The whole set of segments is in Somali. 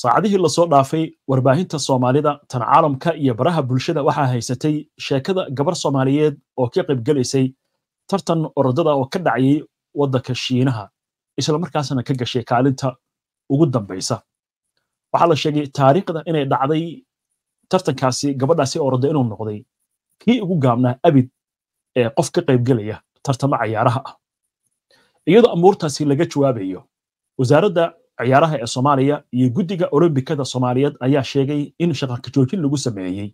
saacadihii la soo dhaafay warbaahinta soomaalida tan caalamka iyo baraha bulshada waxaa haysatay sheekada gabar soomaaliyeed oo ka qaybgelaysay tartan orodada oo ka dhacayay waddanka shiinaha islamarkaasna ka gashay kaalinta ugu dambaysa waxaa la sheegay taariikhda inay dhacday tartankaasi gabadhaasi orodda inuu noqday kii ugu gaabnaa abid ee qof ka qaybgelaya tartamo cayaaraha ah. Iyadoo amuurtaasi laga jawaabayo wasaaradda ciyaaraha ee soomaaliya iyo guddiga olombikada soomaaliyeed ayaa sheegay in shaqaka joojin lagu sameeyey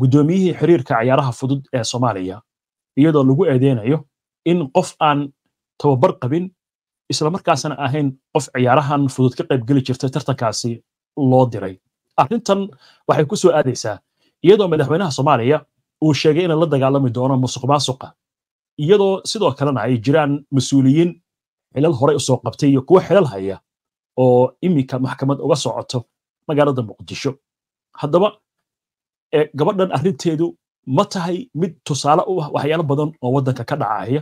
guddoomiyihii xiriirka ciyaaraha fudud ee soomaaliya iyadoo lagu eedeynayo in qof aan tababar qabin islamarkaasna ahayn qof ciyaarahan fudud ka qaybgeli jirtay tartankaasi loo diray. Arrintan waxay ku soo aadaysaa iyadoo madaxweynaha soomaaliya uu sheegay inay la dagaalami doono musuq maasuqa iyadoo sidoo kalena ay jiraan mas'uuliyiin xilal horey u soo qabtay iyo kuwo xilal haya oo iminka maxkamad uga socoto magaalada muqdisho. Haddaba gabadhan arrinteedu ma tahay mid tusaale u ah waxyaalo badan oo waddanka ka dhacaya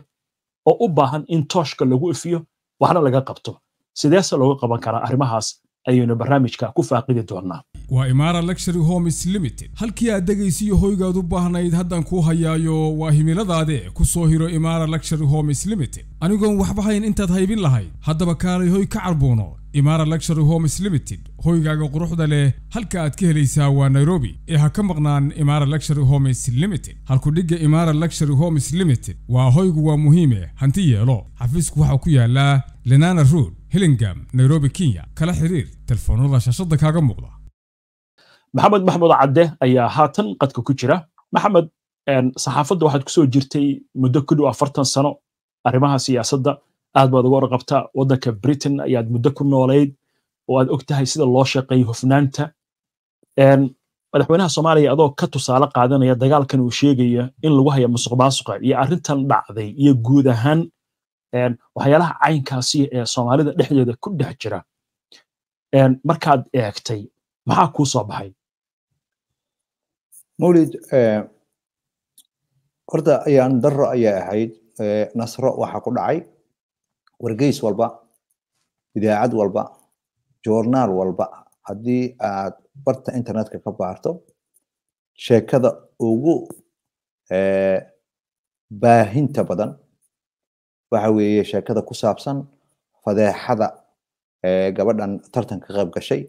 oo u baahan in tooshka lagu ifiyo waxna laga qabto. Sideese looga qaban karaa arrimahaas ayaynu barnaamijka ku faaqidi doonaa. Waa imaara luxury homes limited. Halkii aad dhegaysiyo hoygaad u baahnayd haddaan kuu hayaayo waa himiladaade ku soo hiro imaara luxury homes limited. Anigoon waxba hayn intaad haybin lahayd. Haddaba kaalay hoy ka carbuuno imaara luxury homes limited hoygaaga quruxda leh halka aad ka helaysaa waa nairobi ee ha ka maqnaan imaara luxury homes limited. Halkudhigga imaara luxury homes limited waa hoygu waa muhiime hanti yeelo. Xafiisku waxaa ku yaallaa lenana road hillingam nairobi kenya. Kala xiriir telefoonada shaashadda kaaga muuqda. Maxamed maxmud cadde ayaa haatan qadka ku jira. Maxamed saxaafadda waxaad ku soo jirtay muddo ku afartan sano arrimaha siyaasadda aad baad uga warqabtaa waddanka britain ayaad muddo ku noolayd oo aad og tahay sida loo shaqeeyo hufnaanta. Madaxweynaha soomaaliya adoo ka tusaale qaadanaya dagaalkan uu sheegaya in lagu haya musuq maasuqa iyo arrintan dhacday iyo guud ahaan waxyaalaha caynkaasi ee soomaalida dhexdeeda ku dhex jira. Markaad eegtay maxaa kuu soo baxay? Mawlid horta ayaan daro ayay ahayd nasro waxaa ku dhacay wargeys walba idaacad walba joornaal walba. Haddii aad barta internetka ka baarto sheekada ugu baahinta badan waxa weeye sheekada ku saabsan fadeexada gabadhan tartanka qayb gashay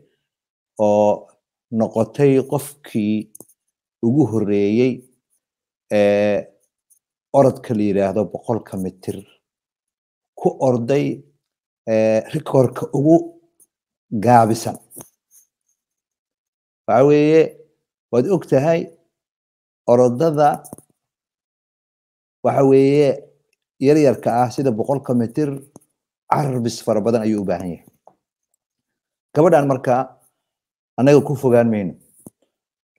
oo noqotay qofkii ugu horreeyey orodka la yidhaahdo boqolka mitir ku orday rikoorka ugu gaabisan waxa weeye waad og tahay orodada waxa weeye yaryarka ah sida boqolka mitir carbis fara badan ayuu u baahan yahay. Gabadhan marka annaga ku fogaan mayno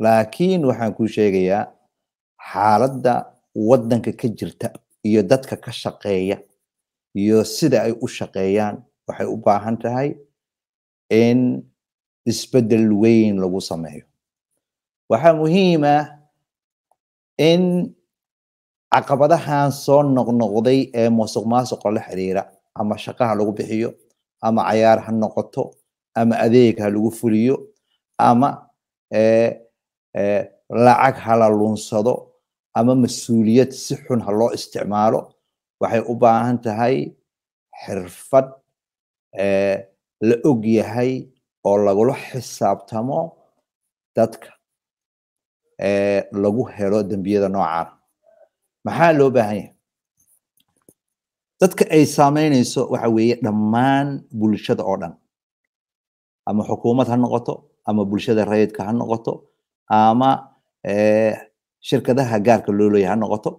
laakiin waxaan kuu sheegayaa xaaladda waddanka ka jirta iyo dadka ka shaqeeya iyo sida ay u shaqeeyaan waxay u baahan tahay in isbeddel weyn lagu sameeyo. Waxaa muhiima in caqabadahan soo noqnoqday ee musuq maasuqa la xiriira ama shaqaha lagu bixiyo ama cayaar ha noqoto ama adeeg ha lagu fuliyo ama lacag hala lunsado ama mas'uuliyad si xun ha loo isticmaalo waxay u baahan tahay xirfad la og yahay oo lagula xisaabtamo dadka lagu helo dembiyada noocaana maxaa loo baahan yahay? Dadka ay saameynayso waxa weeye dhammaan bulshada oo dhan. Ama xukuumad ha noqoto ama bulshada rayidka ha noqoto ama shirkadaha gaarka loo leeyahay ha noqoto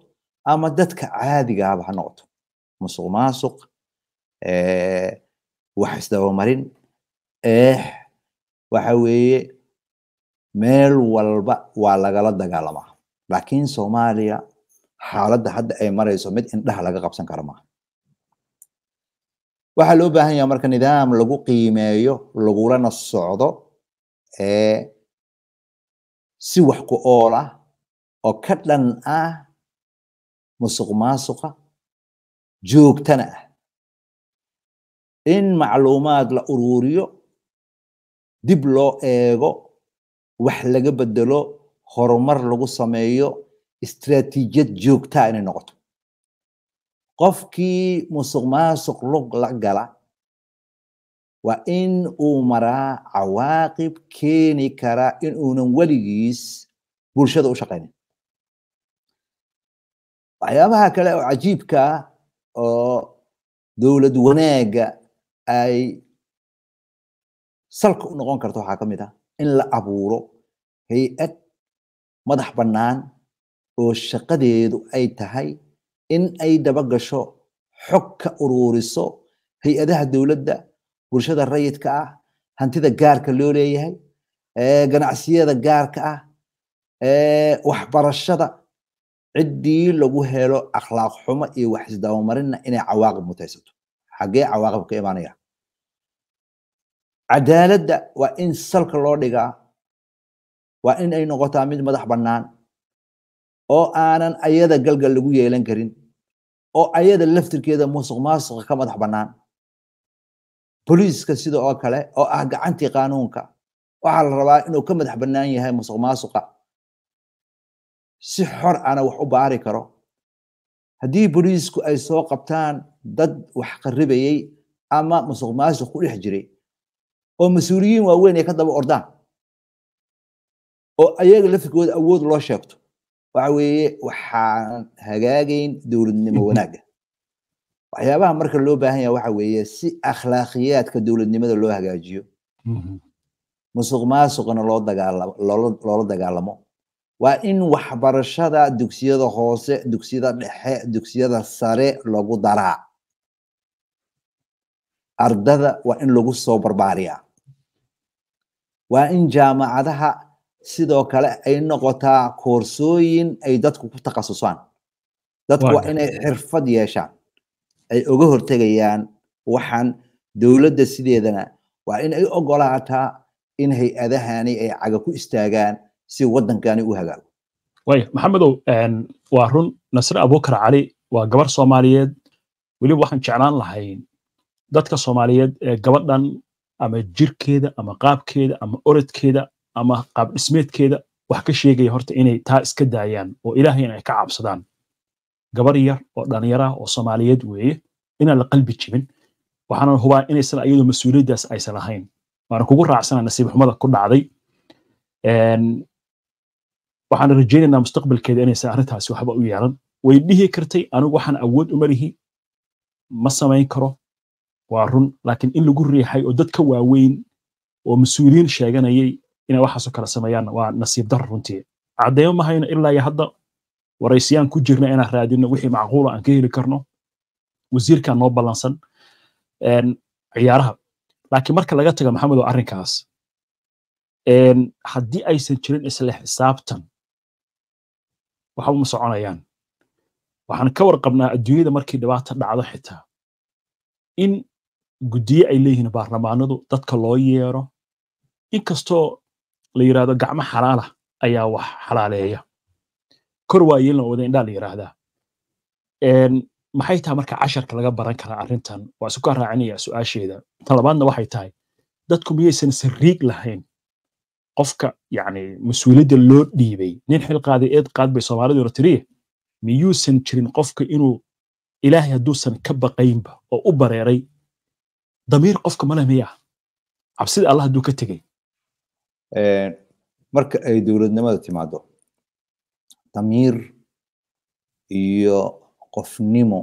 ama dadka caadigaaba ha noqoto. Musuq maasuq wax isdabamarin eex waxa weeye meel walba waa lagala dagaalamaa laakiin soomaaliya xaaladda hadda ay marayso mid indhaha laga qabsan kara maaha. Waxaa loo baahan yaha marka nidaam lagu qiimeeyo lagulana socdo si wax ku ool ah oo ka dhan ah musuq maasuqa joogtana ah. In macluumaad la ururiyo dib loo eego wax laga bedelo horumar lagu sameeyo istiraatiijiyad joogtaa inay noqoto. Qofkii musuq maasuq lug la gala waa in uu maraa cawaaqib keeni kara in uunan weligiis bulshada u shaqaynin waxyaabaha kale oo cajiibka ah oo dowlad wanaagga ay salka u noqon karto waxaa ka mid ah in la abuuro hay'ad madax bannaan oo shaqadeedu ay tahay in ay daba gasho xog ka ururiso hay'adaha dowladda bulshada rayidka ah hantida gaarka loo leeyahay ganacsiyada gaarka ah waxbarashada ciddii lagu helo akhlaaq xumo iyo wax isdabamarinna inay cawaaqib mutaysato. Xaggee cawaaqib ka imaanaya? Cadaaladda waa in salka loo dhigaa waa in ay noqotaa mid madax bannaan oo aanan ayada galgal lagu yeelan karin oo ayada laftirkeeda musuq maasuqa ka madax bannaan. Boliiska sida oo kale oo ah gacantii qaanuunka waxaa la rabaa inuu ka madax bannaan yahay musuq maasuqa si xor ana wax u baari karo. Haddii boliisku ay soo qabtaan dad wax qaribayey ama musuq maasuq ku dhex jiray oo mas'uuliyiin waaweyn ay ka daba ordaan oo ayaga laftirkooda awood loo sheegto waxa weeye waxaan hagaagayn dowladnimo wanaagga. Waxyaabaha marka loo baahan yaha waxa weeye si akhlaaqiyaadka dowladnimada loo hagaajiyo. Musuq maasuqna loo dagaalamo waa in waxbarashada dugsiyada hoose dugsiyada dhexe dugsiyada sare lagu daraa. Ardada waa in lagu soo barbaariyaa. Waa in jaamacadaha sidoo kale ay noqotaa koorsooyin ay dadku ku takhasusaan. Dadku waa inay xirfad yeeshaan ay uga hortegayaan waxaan dowladda sideedana waa in ay ogolaataa in hay'adahani ay caga ku istaagaan si waddankani u hagaago. Waaya maxamedow waa run nasre abukar cali waa gabar soomaaliyeed. Weliba waxaan jeclaan lahayn dadka soomaaliyeed ee gabadhan ama jirkeeda ama qaabkeeda ama orodkeeda ama qaab wax ka sheegaya horta inay taa iska daayaan oo ilaahayna ay ka cabsadaan. Gabar yar oo dhalinyara oo soomaaliyeed weeye inaan la qalbi jibin waxaana hubaa inaysan ayadu mas'uuliyaddaas aysan lahayn. Waana kugu raacsana nasiib xumada ku dhacday waxaan rajaynaynaa mustaqbalkeeda inaysan arrintaasi waxba u yeelan. Way dhihi kartay anigu waxaan awood uma lihi ma samayn karo waa run. Laakiin in lagu riixay oo dad waaweyn oo mas'uuliyiin sheeganayay inay waxaasoo kale sameeyaan waa nasiib dar runtii. Caddeemo ma hayno ilaa iyo hadda waraysiyaan ku jirna inaan raadino wixii macquula aan ka heli karno wasiirkan noo ballansan ciyaaraha. Laakiin marka laga taga maxamed oo arrinkaas. Haddii aysan jirin isla xisaabtan waxa uma soconayaan. Waxaan ka warqabnaa adduunyada markii dhibaata dhacdo xitaa. In guddiye ay leeyihiin baarlamaanadu dadka loo yeero inkastoo la yidhahdo gacmo xalaala ayaa wax xalaaleeya. Kor waayeelna wada indhaa la yidhaahdaa maxay tahay marka casharka laga baran karaa arrintan? Waa isu ka raacinaya su'aasheeda. Tan labaadna waxay tahay dadku miyaysan sariig lahayn qofka yani mas'uuliyadda loo dhiibay nin xil qaaday eed qaad bay soomaaliduna tiriye miyuusan jirin qofka inuu ilaahay hadduusan ka baqaynba oo u bareeray damiir qofka male miya cabsida allah hadduu ka tegey marka ay dowladnimada timaado damiir iyo qofnimo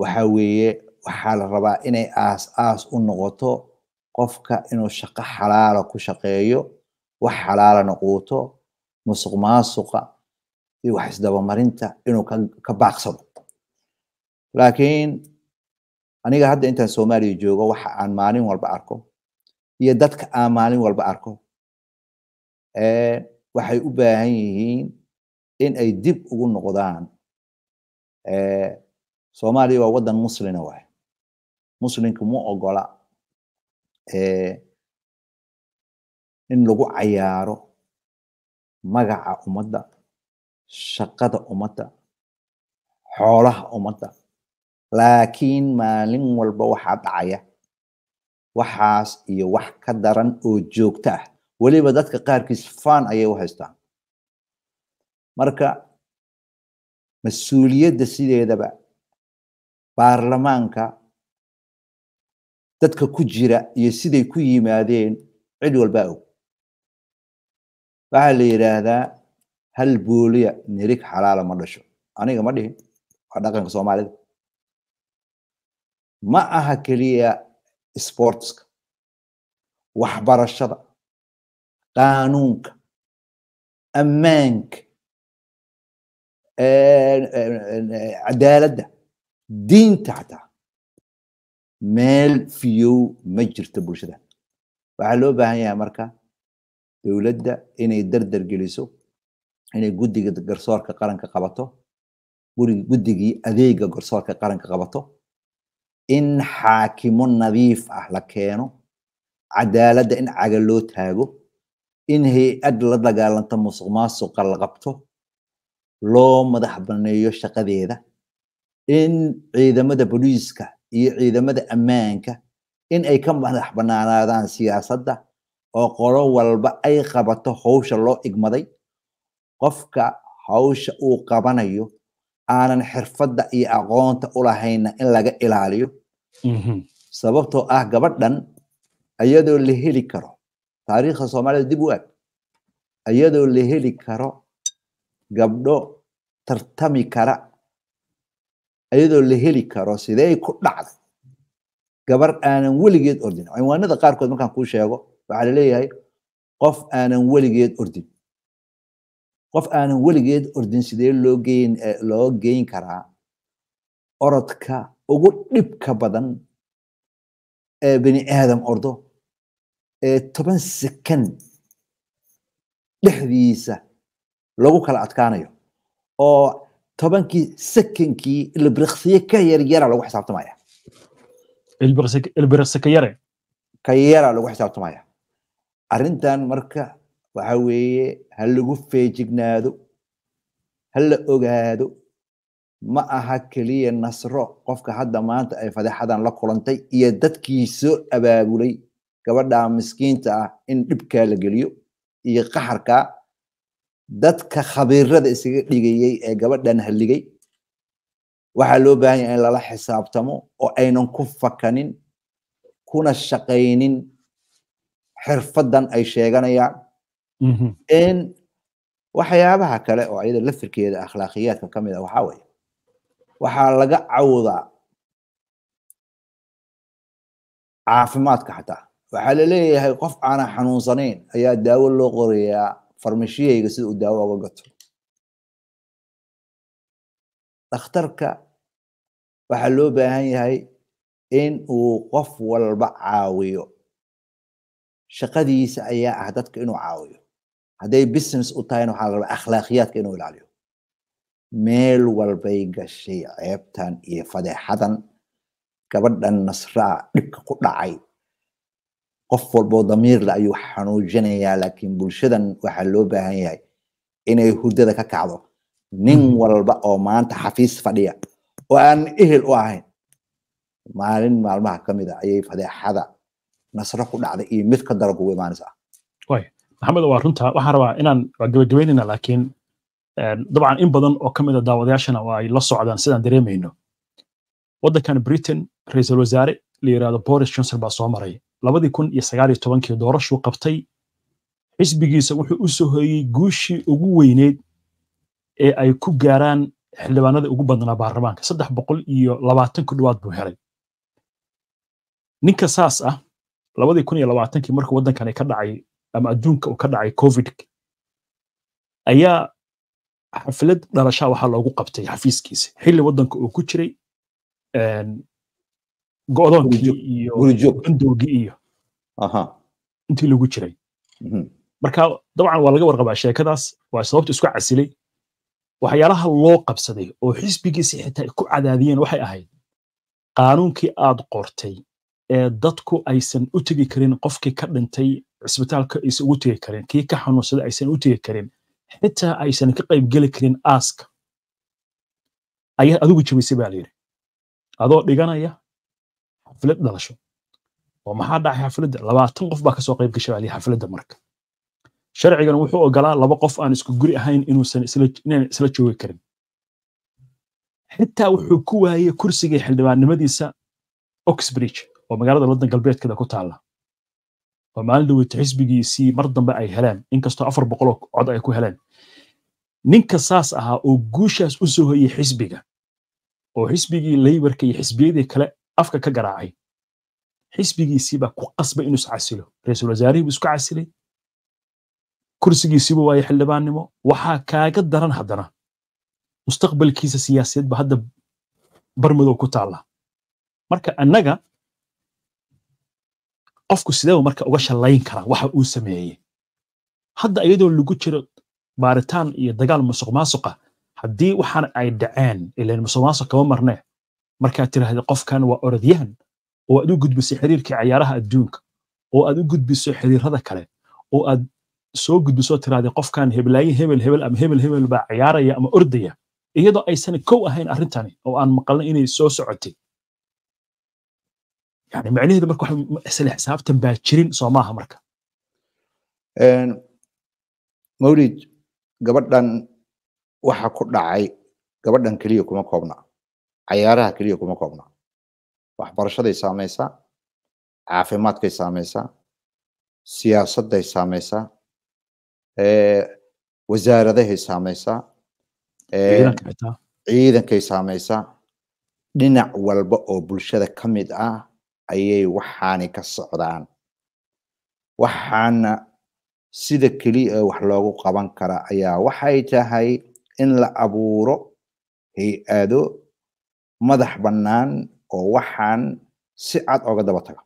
waxa weeye waxaa la rabaa inay aas aas u noqoto qofka inuu shaqo xalaala ku shaqeeyo wax xalaalana quuto musuq maasuqa iyo wax isdabamarinta inuu ka baaqsado. Laakiin aniga hadda intaan soomaaliya joogo waxa aan maalin walba arko iyo dadka aan maalin walba arko waxay u baahan yihiin in ay dib ugu noqdaan soomaaliya waa waddan muslina waay muslimka ma ogola in lagu cayaaro magaca ummadda shaqada ummadda xoolaha ummadda. Laakiin maalin walba waxaa dhacaya waxaas iyo wax ka daran oo joogto ah. Weliba dadka qaarkiis faan ayay u haystaan. Marka mas'uuliyadda sideedaba baarlamaanka dadka ku jira iyo siday ku yimaadeen cid walbaa og waxaa la yidhaahdaa hal booliya nirig xalaala ma dhasho aniga ma dhihin waa dhaqanka soomaalida ma aha keliya sportska waxbarashada qaanuunka ammaanka cadaaladda diinta xataa meel fiyow ma jirto bulshada. Waxaa loo baahan yahay marka dowladda inay dardar geliso inay guddiga garsoorka qaranka qabato guddigii adeega garsoorka qaranka qabato in xaakimo nadiif ah la keeno cadaaladda in caga loo taago in hay'ad la dagaalanta musuq maasuqa la qabto loo madax baneeyo shaqadeeda in ciidamada booliiska iyo ciidamada ammaanka in ay ka madax banaanaadaan siyaasadda oo qolo walba ay qabato hawsha loo igmaday. Qofka hawsha uu qabanayo aanan xirfadda iyo aqoonta u lahayna in laga ilaaliyo. Sababtoo ah gabadhan ayadoo la heli karo taariikhda soomaalida dib u ag ayadoo la heli karo gabdho tartami kara ayadoo la heli karo sidee ku dhacday gabar aanan weligeed ordin. Cinwaanada qaarkood markaan kuu sheego waxaa la leeyahay qof aanan weligeed ordin. Qof aanan weligeed ordin sidee loo geyn loo geyn karaa? Orodka ugu dhibka badan ee bini aadam ordo ee toban second dhexdiisa lagu kala adkaanayo oo tobankii sekonkii ilbiriqsiye ka yaryara lagu xisaabtamaya ilbiriqsi ka yare? Ka yara lagu xisaabtamaya arrintan marka waxa weeye ha lagu feejignaado ha la ogaado ma aha keliya nasro. Qofka hadda maanta ay fadeexadan la kulantay iyo dadkii soo abaabulay gabadha miskiinta ah in dhibkaa la geliyo iyo qaxarka dadka khabiirada isaga dhigayey ee gabadhan halligay waxaa loo baahan yahay in lala xisaabtamo oo aynan ku fakanin kuna shaqaynin xirfadan ay sheeganayaan. In waxyaabaha kale oo ayada lafirkeeda akhlaaqiyaadka ka mid a waxaa weeye waxaa laga cawdaa caafimaadka xataa. Waxaa la leeyahay qof aanan xanuunsanayn ayaa daawo loo qorayaa farmashiyayga sida uu daawo oga gato. Dhakhtarka waxaa loo baahan yahay in uu qof walba caawiyo. Shaqadiisa ayaa ah dadka inuu caawiyo. Hadday business u tahayna waxaa la akhlaaqiyaadka inuu ilaaliyo. Meel walbay gashay ceebtan iyo fadeexadan. Gabadhan nasraa dhibka ku dhacay qof walboo damiirle ayuu xanuujinayaa laakiin bulshadan waxaa loo baahan yahay inay hurdada ka kacdo. Nin walba oo maanta xafiis fadhiya oo aan ehel u ahayn maalin maalmaha ka mid a ayay fadeexada nasro ku dhacday iyo mid ka daran kugu imaanaysaa maxamed waa runta waxaan rabaa inaan waa gebagabeynayna laakiin dabcan in badan oo ka mid a daawadayaashana waa ay la socdaan sidaan dareemayno. Waddankan britain ra'iisul wasaare la yidhahdo boris johnson baa soo maray labadii kun iyo sagaal iyo tobankii doorashuu qabtay xisbigiisa wuxuu u soo hoyey guushii ugu weyneyd ee ay ku gaaraan xildhibaanada ugu badnaa baarlamaanka. Saddex boqol iyo labaatan ku dhowaad buu helay. Ninka saas ah labadii kun iyo labaatankii markuu waddankani ka dhacay ama adduunka uu ka dhacay covid ayaa xaflad dhalashaa waxaa loogu qabtay xafiiskiisa. Xilli waddanka uu ku jiray go'doonkii iyo bandoogii iyo intii lagu jiray. Marka dabcan waa laga warqabaa sheekadaas. Waa sababta isku casilay. Waxyaalaha loo qabsaday oo xisbigiisa xitaa ku cadaadiyeen waxay ahayd qaanuunkii aad qortay ee dadku aysan u tegi karin qofkii ka dhintay cisbitaalka aysan ugu tegi karin kii ka xanuunsaday aysan u tegi karin xitaa aysan ka qaybgeli karin aaska. Ayaa adigu jabisay baa layidhi adoo dhiganaya xaflad dhalasho oo maxaa dhacay xafladda labaatan qof baa ka soo qayb gashay baa xafladda marka. Sharcigan wuxuu ogolaa laba qof aan isku guri ahayn inuusan isla joogi karin. Xitaa wuxuu ku waayey kursiga xildhibaannimadiisa oxbridge oo magaalada london galbeedkeeda ku taalla. Oo maalin dhaweyta xisbigiisii mar dambe ay heleen inkastoo afar boqoloo cod ay ku heleen. Ninka saas ahaa oo guushaas u soo hoyey xisbiga oo xisbigii laybarka iyo xisbiyadii kale afka ka garaacay. Xisbigiisiibaa ku qasbay inuu iscasilo ra'iisul wasaarihii buu isku casilay. Kursigiisiiba waaye xildhibaannimo. Waxaa kaaga daran haddana. Mustaqbalkiisa siyaasadeed ba hadda barmadow ku taalla. Marka annaga qofku sidee marka uga shallayn karaa waxa uu sameeyey? Hadda iyadoo lagu jiro baaritaan iyo dagaal musuq maasuqa haddii waxaan ay dhaceen ilan musuq maasuq kama marnee markaad tiraahda qofkan waa orodyahan oo aad u gudbisay xiriirkii cayaaraha adduunka oo aad u gudbiso xiriirada kale oo aad soo gudbiso tiraahda qofkan heblaaye hebel hebel ama hebel hebel baa ciyaaraya ama ordaya iyadoo aysan kow ahayn arrintani oo aan maqalnay inay soo socotay. Yani macnaheedu marka isla xisaabtan baa jirin soo maaha marka. Mawlid gabadhan waxa ku dhacay gabadhan keliya kuma koobna cayaaraha keliya kuma koobna waxbarashaday saamaysaa caafimaadkay saamaysaa siyaasadday saamaysaa wasaaradahay saamaysaa ciidankay saamaysaa. Dhinac walba oo bulshada ka mid ah ayay waxaani ka socdaan. Waxaana sida keliya wax loogu qaban kara ayaa waxay tahay in la abuuro hay'ado madax bannaan oo waxaan si cad oga daba taga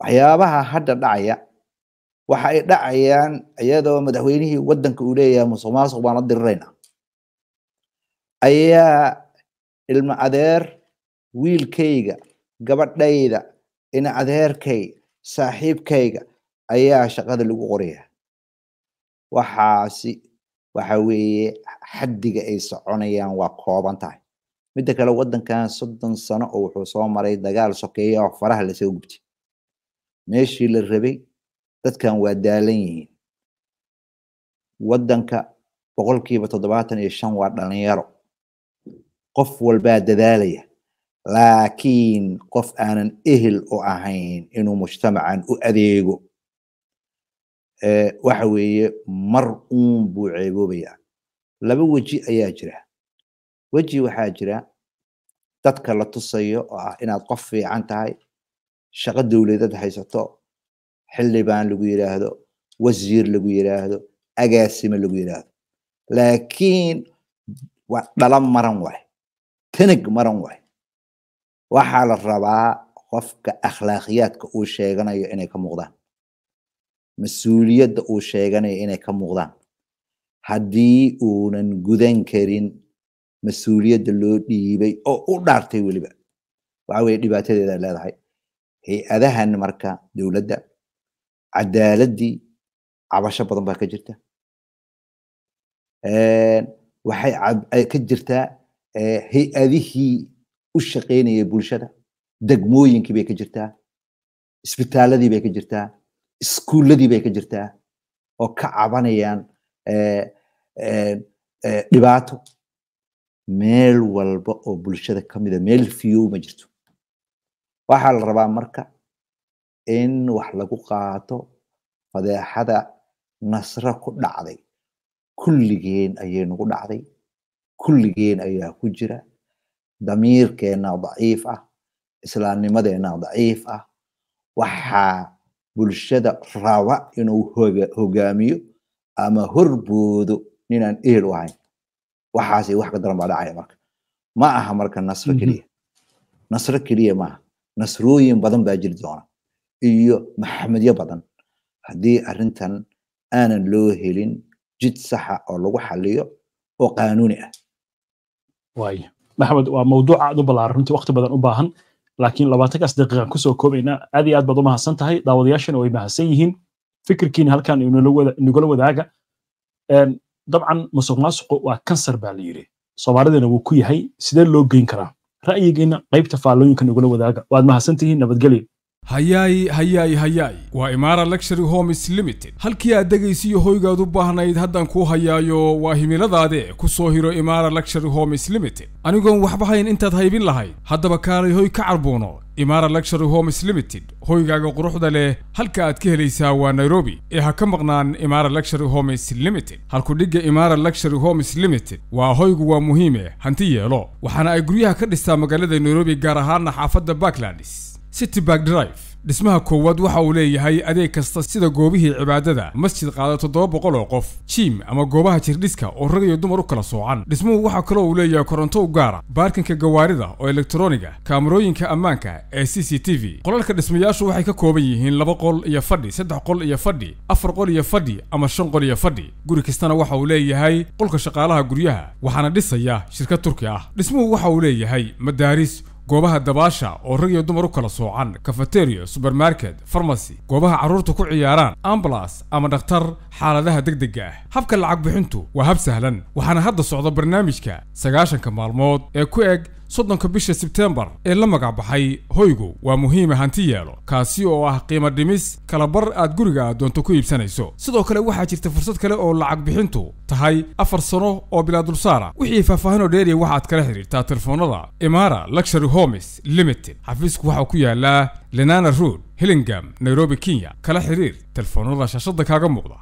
waxyaabaha hadda dhacaya waxa ay dhacayaan iyadoo madaxweynihii waddanka uu leeyahay musuq maasuq baan la dirirayna ayaa ilma adeer wiilkayga gabadhayda ina adeerkay saaxiibkayga ayaa shaqada lagu qoraya waxaasi waxa weeye xaddiga ay soconayaan waa kooban tahay. Midda kale waddankan soddon sano oo wuxuu soo maray dagaal sokeeya oo faraha la soo gubtay. Meeshii la rabay dadkan waa daalan yihiin. Waddanka boqolkiiba toddobaatan iyo shan waa dhalinyaro qof walbaa dadaalaya laakiin qof aanan ehel u ahayn inuu mujtamacan u adeego waxa weeye mar uun buu ceeboobayaa. Laba weji ayaa jira. Weji waxaa jira dadka la tusayo oo ah inaad qof fiican tahay shaqo dowladeed haysato xildhibaan lagu yidhaahdo wasiir lagu yidhaahdo agaasime lagu yidhaahdo laakiin waa dhala maran waay. Tanag maran waay. Waxaa la rabaa qofka akhlaaqiyaadka uu sheeganayo inay ka muuqdaan mas'uuliyadda uu sheeganayo inay ka muuqdaan haddii uunan gudan karin mas'uuliyadda loo dhiibay oo u dhaartay weliba waxa weye dhibaatadeeda leedahay hay'adahan marka dowladda cadaaladdii cabasho badan baa ka jirta waxay ka jirtaa hay'adihii u shaqaynaya bulshada degmooyinkii bay ka jirtaa isbitaaladii bay ka jirtaa iskuulladii bay ka jirtaa oo ka cabanayaan dhibaato meel walba oo bulshada ka mida meel fiyow ma jirto waxaa la rabaa marka in wax lagu qaato fadeexada nasro ku dhacday kulligeen ayay nagu dhacday kulligeen ayaa ku jira damiirkeenna daciif ah islaamnimadeenna daciif ah waxaa bulshada raba inuu hogaamiyo ama horboodo ninaan ehel u ahayn. Waxaasay wax ka daran baa dhacaya marka. Ma aha marka nasro keliya. Nasro keliya maaha nasrooyin badan baa jiri doona. Iyo maxamedyo badan. Haddii arrintan aanan loo helin jid saxa oo lagu xaliyo oo qaanuuni ah. Maxamed waa mawduuc aad u ballaaran. Runtii waqti badan u baahan laakiin labaatankaas daqiiqan ku soo koobaynaa aad iyo aad baad u mahadsan tahay daawadayaashana way mahadsan yihiin. Fikirkiina halkan inagula wadaaga. Dabcan musuq maasuqu waa kansar baa la yidhi. Soomaalidana wuu ku yahay. Sidee loo geyn karaa? Ra'yigiina qaybta faallooyinka nagula wadaaga. Waad mahadsantihiin nabadgelyo hayaay hayaay hayaay waa imaara luxury homes limited. Halkii aad dhegaysiyo hoygaad u baahnayd haddaan kuu hayaayo waa himiladaade ku soo hiro imaara luxury homes limited. Anigoon waxba hayn intaad haybin lahayd. Haddaba kaalay hoy ka carbuuno. Imaara luxury homes limited hoygaaga quruxda leh halka aad ka helaysaa waa nairobi. ee ha ka maqnaan imaara luxury homes limited. Halku dhigga imaara luxury homes limited waa hoygu waa muhiime hanti yeelo. Waxaana ay guryaha ka dhistaa magaalada nairobi gaar ahaana xaafadda backlandis city bark drive. Dhismaha koowaad waxa uu leeyahay adeeg kasta sida goobihii cibaadada masjid qaada toddoba boqol oo qof jiim ama goobaha jirdhiska oo rag iyo dumar u kala soocan. Dhismuhu waxaa kaloo uu leeyahay koronto u gaara baarkinka gawaarida oo elektroniga kaamarooyinka ammaanka ee c c t v. Qolalka dhismayaashu waxay ka kooban yihiin laba qol iyo fadhi saddex qol iyo fadhi afar qol iyo fadhi ama shan qol iyo fadhi. Guri kastana waxa uu leeyahay qolka shaqaalaha guryaha waxaana dhisaya shirkad turki ah. Dhismuhu waxa uu leeyahay madaaris goobaha dabaasha oo rag iyo dumar u kala soocan kafateriya subermarket farmasy goobaha carruurta ku ciyaaraan ambulas ama dhakhtar xaaladaha degdega ah. Habka lacag bixintu waa hab sahlan waxaana hadda socda barnaamijka sagaashanka maalmood ee ku eg soddonka bisha sebteembar ee la magac baxay hoygu waa muhiima hanti yeelo kaasi oo ah qiimo dhimis kala bar aad guriga aad doonto ku iibsanayso. Sidoo kale waxaa jirta fursad kale oo lacag bixintu tahay afar sano oo bilaa dulsaara wixii faahfaahinoo dheeriya waxaad kala xidhiirtaa telefoonada imara luxury homes limited. Xafiisku waxaa ku yaalaa lenana road hillingam nairobi kenya. Kala xiriir telefoonada shaashada kaaga muuqda